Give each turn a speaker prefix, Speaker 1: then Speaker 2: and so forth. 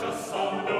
Speaker 1: Just son.